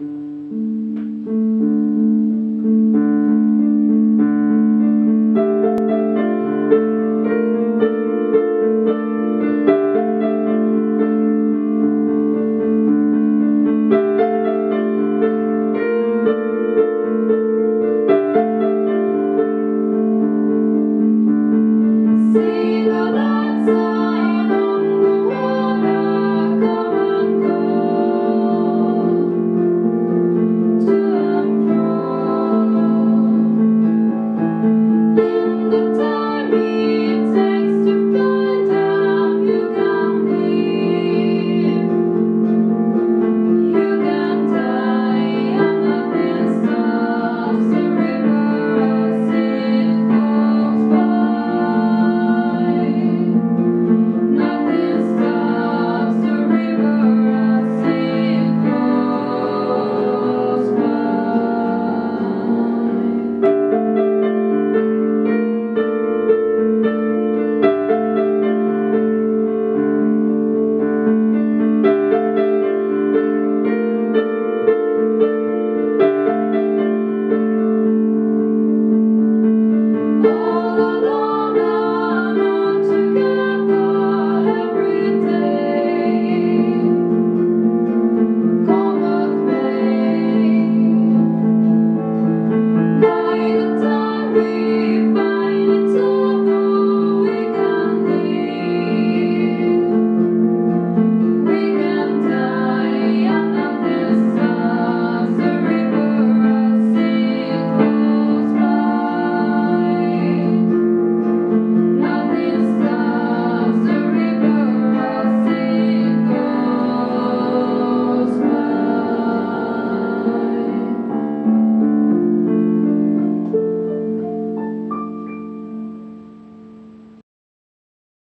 you.